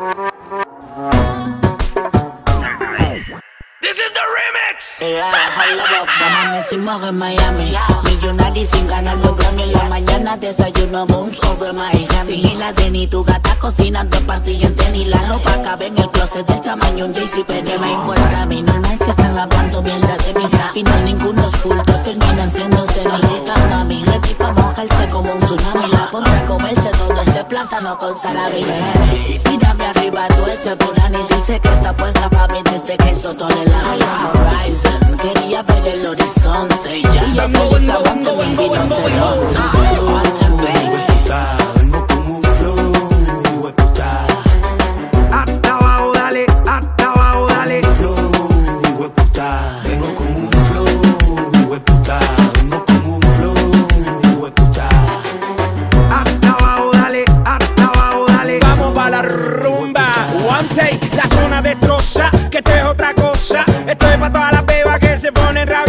This is the remix. Amanecimos en Miami. Millonario sin ganar los Grammy. En la mañana desayuno moons over Miami. Sí, la Denny, tu gata cocinando partilla en tenis. La ropa cabe en el closet del tamaño un JCPenney Me importa a mí, normal si están hablando mierda de mí al final ninguno es full, todos terminan siendo rica mami. Ready pa' mojarse como un tsunami. La pondré a comerse todo este plátano con salami Tírame arriba tú ese punani Dice que está puesta pa' mí desde que el totón le la Horizon Quería ver el horizonte Y ya ella me rinoceronte Vengo con un. Hasta abajo, dale, hasta abajo, dale. Flow, hueputa. Vengo con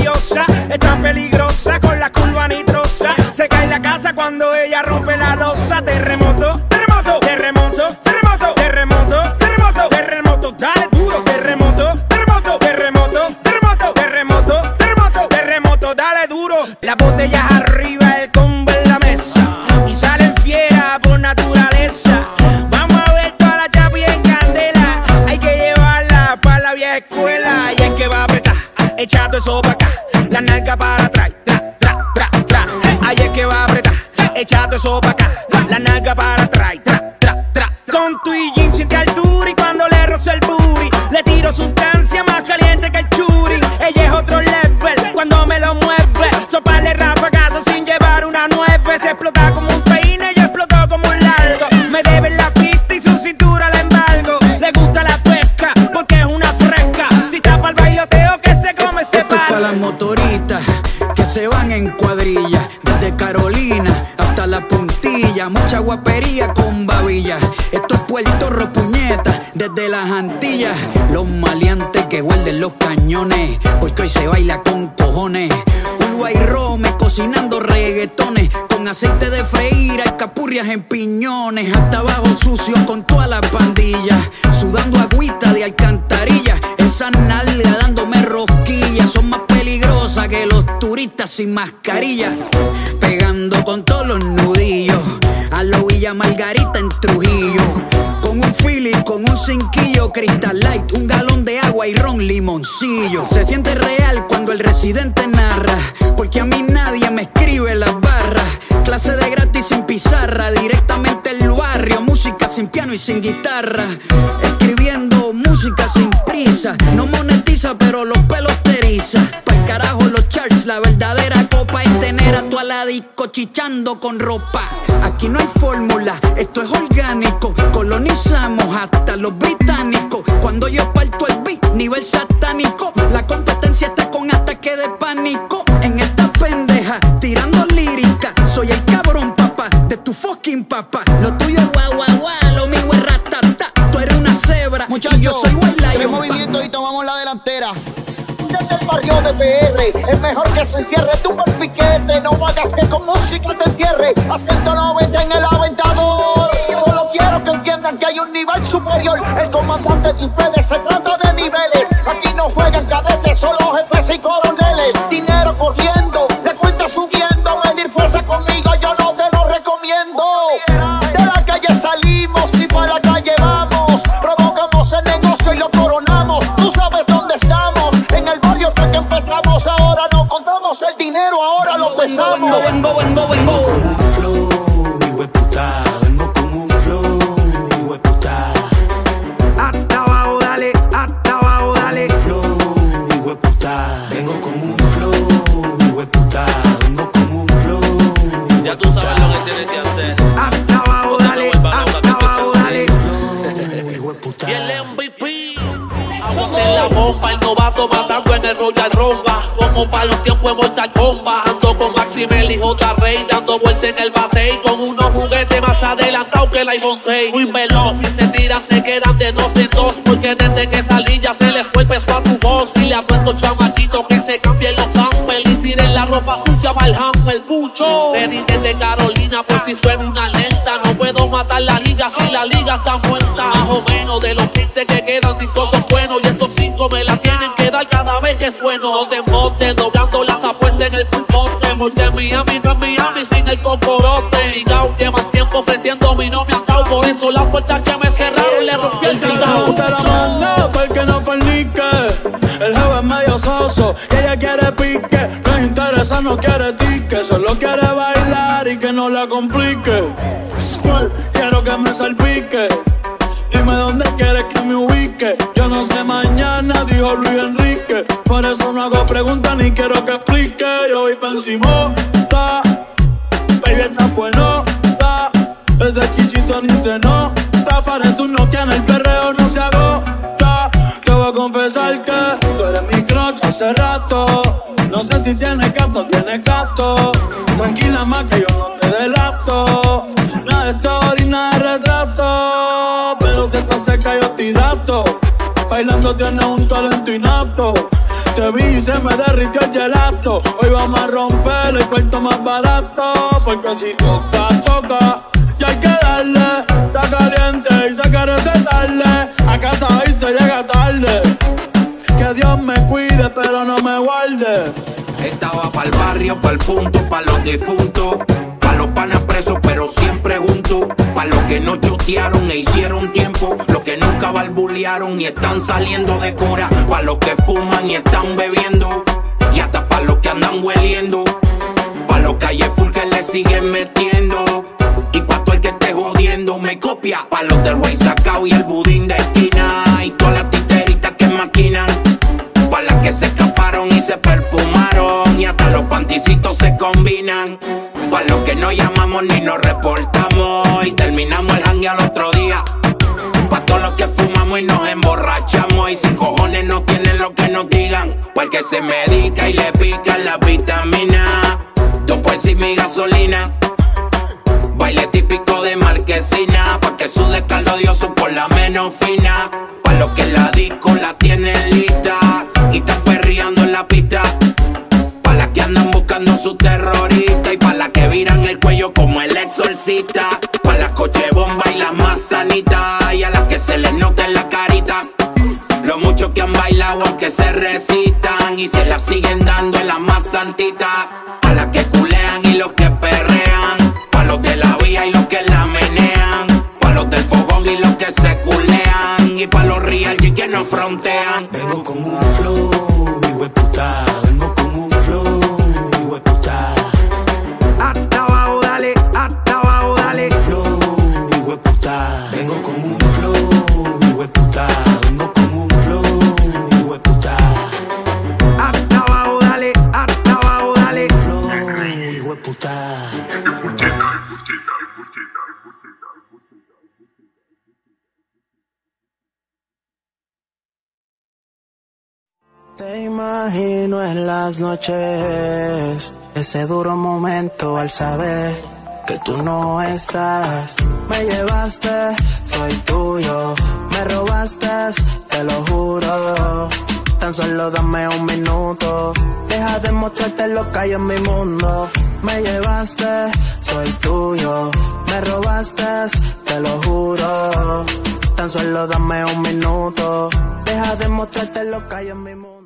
rabiosas. Es tan peligrosa con la curva nitrosa. Se cae la casa cuando ella rompe la losa. Terremoto, terremoto, terremoto, terremoto, terremoto, terremoto, terremoto. Dale duro, terremoto, terremoto, terremoto, terremoto, terremoto, terremoto, terremoto. Dale duro. Las botellas arriba, el combo echando eso para acá. La nalga para atrás, tra, tra, tra, tra. Ahí es que va a apretar, echando eso para acá. La nalga para atrás, tra, tra, tra. Con tu y siente altura mucha con babilla. Esto es Puerto Rico, puñeta, desde las Antillas, los maleantes que guarden los cañones, porque hoy se baila con cojones. Uruguay Rome cocinando reggaetones con aceite de freír, hay capurrias en piñones, hasta abajo sucio con toda la pandilla, sudando agüita de alcantarilla, esa nalga que los turistas sin mascarilla, pegando con todos los nudillos, a lo Villa Margarita en Trujillo, con un feeling, con un cinquillo, Crystal Light, un galón de agua y ron limoncillo. Se siente real cuando el residente narra, porque a mí nadie me escribe las barras. Clase de gratis sin pizarra, directamente el barrio, música sin piano y sin guitarra. Escribiendo música sin prisa, no monetiza, pero los la verdadera copa es tener a tu aladico chichando con ropa. Aquí no hay fórmula, esto es orgánico. Colonizamos hasta los británicos. Cuando yo parto el beat, nivel satánico. La competencia está con ataque de pánico. En esta pendeja, tirando lírica. Soy el cabrón, papá, de tu fucking papá. Lo tuyo es guau, guau, guau, Es mejor que se encierre tu buen piquete. No hagas que con música te entierre. Acento 90 en el aventador. Solo quiero que entiendan que hay un nivel superior. El comandante de ustedes se trata de niveles. Aquí no juegan cadetes, solo jefes y coroneles. Dinero corriendo, Vengo, vengo, vengo, vengo. Con un flow, hueputa. Vengo con un flow, hueputa. Hasta abajo, dale, hasta abajo, dale. Flow, hueputa. Vengo con un flow, hueputa. Vengo con un flow. Ya tú sabes lo que tienes que hacer. Hasta abajo, dale, hasta abajo, dale. Flow, hueputa. Y el MVP. Aguante la bomba, el novato matando en el Royal Rumba. Como para los tiempos de Mortal Kombat. Ando con Maximel y J. Rey dando vuelta en el bate. Con unos juguetes más adelantados que el iPhone 6. Muy veloz y se tira, se quedan de dos en dos. Porque desde que salí ya se le fue el peso a tu voz. Y le apuesto chamaquito que se cambien los campers y tiren la ropa sucia para el hamper. Bucho. Ready desde Carolina por si suena una lenta. No puedo matar la liga si la liga está muerta. Más o menos siete que quedan, cinco son buenos y esos cinco me la tienen que dar cada vez que sueno. De monte, doblando las apuestas en el pulmonte. Porque Miami no es Miami sin el cocorote. Y Gau lleva tiempo ofreciendo y no me dado. Por eso las puertas que me cerraron le rompí el candado. Ta. Baby, esta fue nota. Ese chichito ni se nota. Parece un Nokia en el perreo, no se agota. Te voy a confesar que tú eres mi crush hace rato. No sé si tiene gato o tiene gato. Tranquila más que yo no te delato. Nada de story, nada de retrato. Pero si estás seca yo te hidrato. Bailando tienes un talento inapto. Te vi se me derritió el gelato. Hoy vamos a romper el cuarto más barato. Porque si toca, toca. Y hay que darle. Está caliente y se quiere tarde. A casa hoy se llega tarde. Que Dios me cuide, pero no me guarde. Estaba pa'l barrio, pa'l punto, pa' los difuntos. Los panas presos, pero siempre juntos. Pa' los que no chotearon e hicieron tiempo. Los que nunca barbulearon y están saliendo de cora. Pa' los que fuman y están bebiendo. Y hasta pa' los que andan hueliendo. Pa' los calles full que le siguen metiendo. Y pa' todo el que esté jodiendo me copia. Pa' los del güey sacao y el budín de esquina. Y todas las titeritas que maquinan. Pa' las que se escaparon y se perfumaron. Y hasta los panticitos se combinan. Pa' los que no llamamos ni nos reportamos. Y terminamos el hangue al otro día. Pa' todos los que fumamos y nos emborrachamos. Y sin cojones no tienen lo que nos digan. Porque se medica y le pican la vitamina. Dos pues y mi gasolina. Baile típico de marquesina. Pa' que su descaldo odioso por la menos fina. Exorcista. Pa' las coche bomba y las más sanitas. Y a las que se les nota en la carita. Lo mucho que han bailado aunque se recitan. Y se la siguen dando en la más santita. A las que culean y los que perrean. Pa' los de la vía y los que la menean. Pa' los del fogón y los que se culean. Y pa' los real G que no frontean. Vengo con un Te imagino en las noches, ese duro momento al saber que tú no estás. Me llevaste, soy tuyo, me robaste, te lo juro. Tan solo dame un minuto, deja de mostrarte lo que hay en mi mundo. Me llevaste, soy tuyo, me robaste, te lo juro. Tan solo dame un minuto, deja de mostrarte lo que hay en mi mundo.